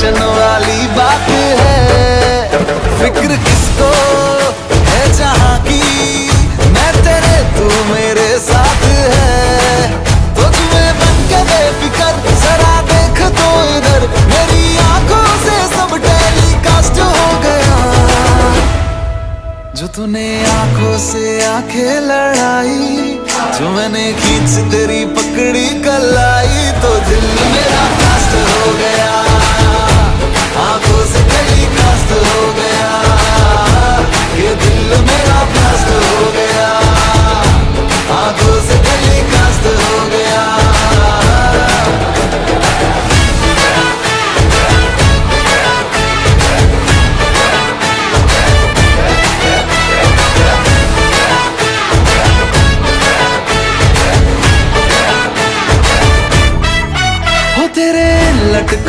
Tension वाली बात है। फ़िक्र किसको है जहाँ की? मैं तेरे, तू मेरे साथ है। तो तुम्हें बन के बेफिकर, जरा देख तो इधर। मेरी आँखों से सब टेलीकास्ट हो गया। जो तूने आँखों से आँखें लड़ाई, जो मैंने खींच तेरी पकड़ी कलाई तो दिल मेरा कास्ट हो गया।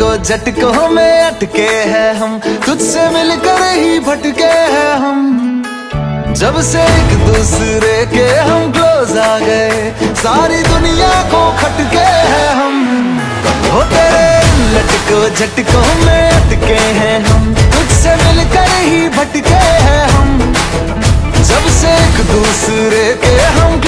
लटको झटकों में अटके हैं हम। तुझसे मिलकर ही भटके हैं हम। जब से एक दूसरे के हम क्लोज आ गए, सारी दुनिया को खटके हैं हम। हो तेरे लटको झटकों में अटके हैं हम। तुझसे मिलकर ही भटके हैं हम। जब से एक दूसरे के हम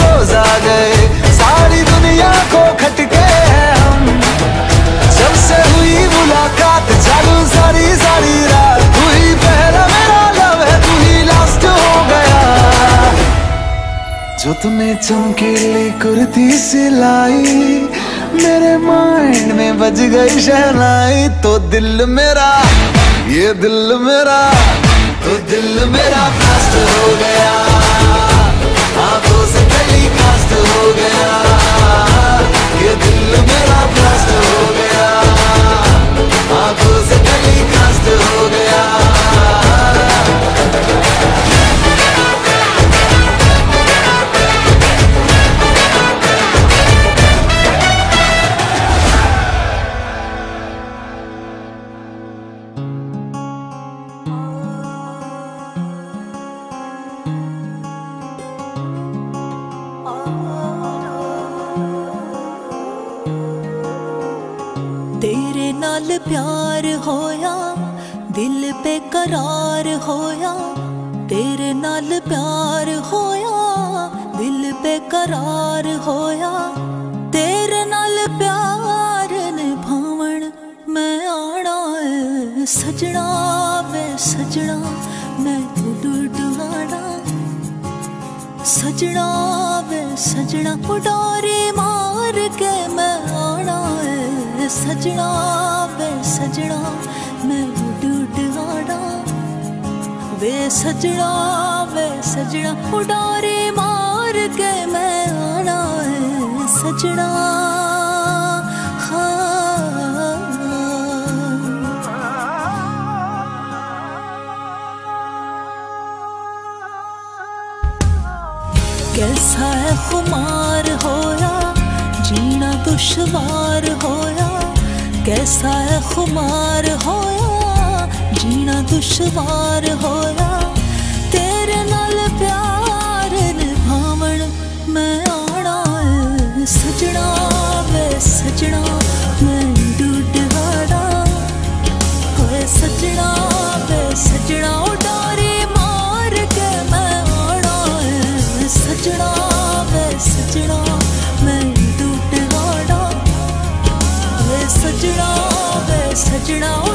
जो तूने चमकीली कुर्ती सिलाई मेरे माइंड में बज गई शहनाई। तो दिल मेरा, ये दिल मेरा तो दिल मेरा कास्ट हो गया। हो गया। ये दिल मेरा हो गया। तेरे नाल प्यार होया दिल पे करार होया तेरे नाल प्यार होया दिल पे करार होया तेरे नाल प्यार निभावण मैं आना है सजना वे सजना मैं उड उड आना सजना वे सजना उडारी मार के सजना मैं उड उड आना वे सजना वे सजना उडारी मार के मैं आना है सजना कैसा है खुमार होया, जीना दुश्वार होया। कैसा है खुमार होया जीना दुश्वार होया। 知道。